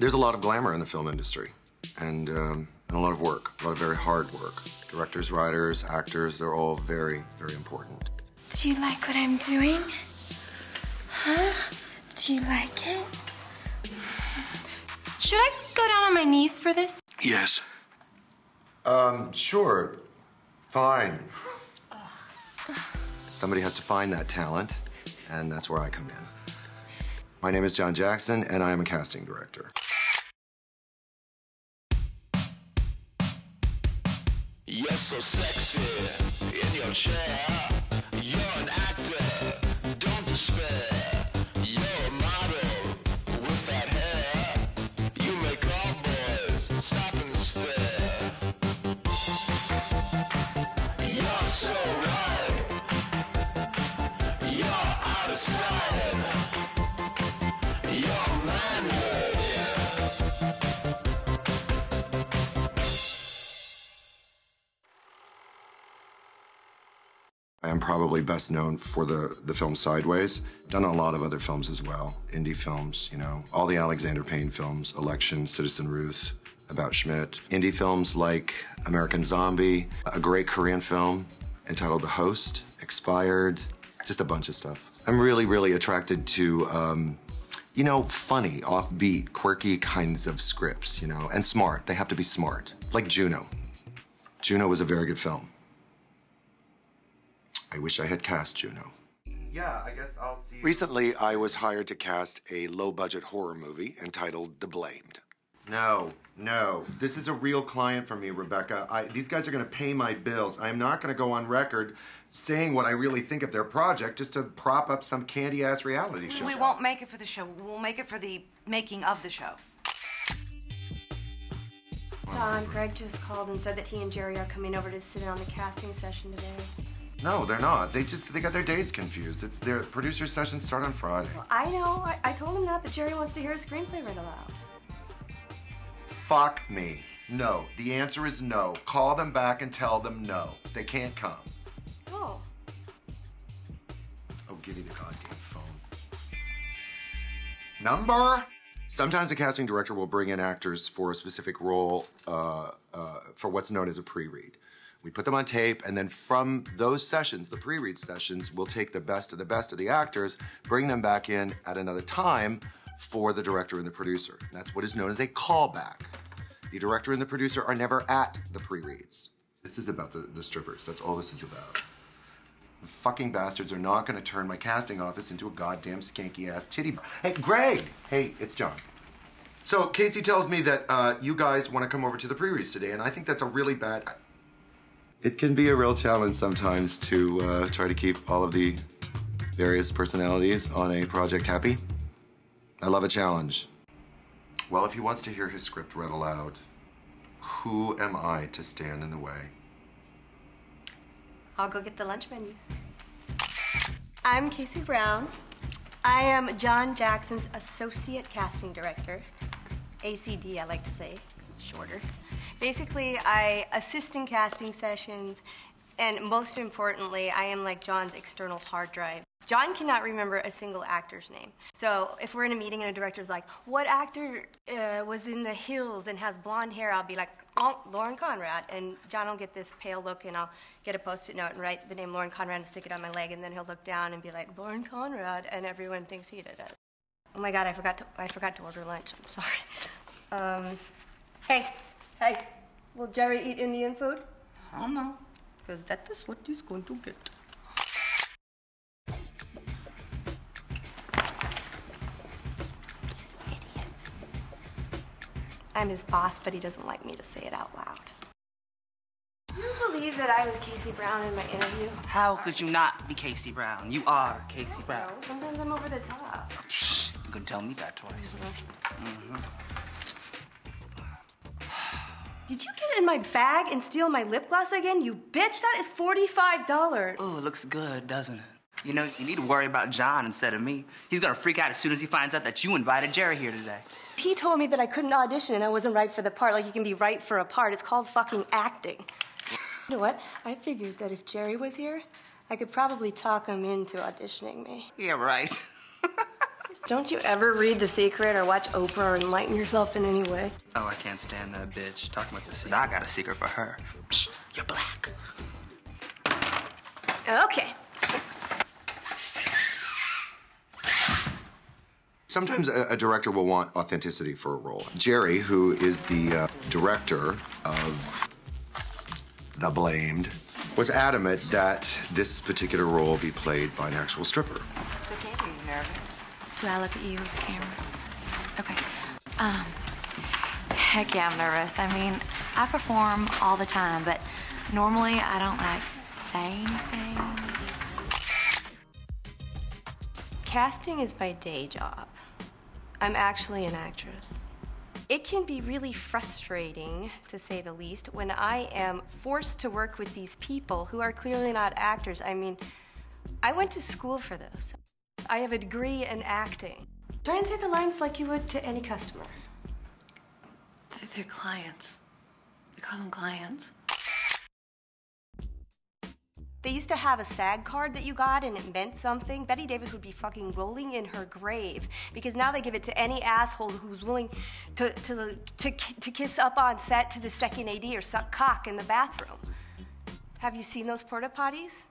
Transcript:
There's a lot of glamour in the film industry, and, um, and a lot of work, a lot of very hard work. Directors, writers, actors, they're all very, very important. Do you like what I'm doing? Huh? Do you like it? Should I go down on my knees for this? Yes. Um, sure. Fine. Somebody has to find that talent, and that's where I come in. My name is John Jackson, and I am a casting director. So sexy in your chair. I am probably best known for the, the film Sideways. Done a lot of other films as well, indie films, you know, all the Alexander Payne films, Election, Citizen Ruth, About Schmidt. Indie films like American Zombie, a great Korean film entitled The Host, Expired, just a bunch of stuff. I'm really, really attracted to, um, you know, funny, offbeat, quirky kinds of scripts, you know, and smart. They have to be smart, like Juno. Juno was a very good film. I wish I had cast Juno. Yeah, I guess I'll see. you. Recently, I was hired to cast a low budget horror movie entitled The Blamed. No, no. This is a real client for me, Rebecca. I, these guys are going to pay my bills. I'm not going to go on record saying what I really think of their project just to prop up some candy ass reality show. We won't make it for the show. We'll make it for the making of the show. John, Greg just called and said that he and Jerry are coming over to sit in on the casting session today. No, they're not. They just they got their days confused. It's their producer sessions start on Friday. I know. I, I told him that, but Jerry wants to hear a screenplay read aloud. Fuck me. No. The answer is no. Call them back and tell them no. They can't come. Oh. Oh, give me the goddamn phone. Number? Sometimes a casting director will bring in actors for a specific role uh, uh, for what's known as a pre read. We put them on tape, and then from those sessions, the pre read sessions, we'll take the best of the best of the actors, bring them back in at another time for the director and the producer. That's what is known as a callback. The director and the producer are never at the pre reads. This is about the, the strippers. That's all this is about. The fucking bastards are not going to turn my casting office into a goddamn skanky ass titty bar. Hey, Greg! Hey, it's John. So, Casey tells me that uh, you guys want to come over to the pre reads today, and I think that's a really bad. It can be a real challenge sometimes to uh, try to keep all of the various personalities on a project happy. I love a challenge. Well, if he wants to hear his script read aloud, who am I to stand in the way? I'll go get the lunch menus. I'm Casey Brown. I am John Jackson's associate casting director. ACD, I like to say, because it's shorter. Basically, I assist in casting sessions, and most importantly, I am like John's external hard drive. John cannot remember a single actor's name. So if we're in a meeting and a director's like, what actor uh, was in The Hills and has blonde hair? I'll be like, oh, Lauren Conrad. And John will get this pale look, and I'll get a post-it note and write the name Lauren Conrad and stick it on my leg, and then he'll look down and be like, Lauren Conrad, and everyone thinks he did it. Oh my God, I forgot to, I forgot to order lunch. I'm sorry. Um, hey, hey, will Jerry eat Indian food? I don't know, because that is what he's going to get. These idiots. I'm his boss, but he doesn't like me to say it out loud. Can you believe that I was Casey Brown in my interview? How could you not be Casey Brown? You are Casey Brown. No, sometimes I'm over the top. Shh, you can tell me that twice. Mm-hmm. Did you get in my bag and steal my lip gloss again? You bitch, that is $45. Oh, it looks good, doesn't it? You know, you need to worry about John instead of me. He's gonna freak out as soon as he finds out that you invited Jerry here today. He told me that I couldn't audition and I wasn't right for the part. Like you can be right for a part. It's called fucking acting. You know what? I figured that if Jerry was here, I could probably talk him into auditioning me. Yeah, right. Don't you ever read The Secret or watch Oprah or enlighten yourself in any way? Oh, I can't stand that bitch. Talking about the secret. I got a secret for her. Psh, you're black. Okay. Sometimes a, a director will want authenticity for a role. Jerry, who is the uh, director of The Blamed, was adamant that this particular role be played by an actual stripper. Okay, are you nervous? Do I look at you with the camera? Okay. Um, heck yeah, I'm nervous. I mean, I perform all the time, but normally I don't like say anything. Casting is my day job. I'm actually an actress. It can be really frustrating, to say the least, when I am forced to work with these people who are clearly not actors. I mean, I went to school for this. I have a degree in acting. Try and say the lines like you would to any customer. They're, they're clients. We call them clients. They used to have a SAG card that you got and it meant something. Bette Davis would be fucking rolling in her grave because now they give it to any asshole who's willing to, to, to, to kiss up on set to the second AD or suck cock in the bathroom. Have you seen those porta potties?